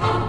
Oh.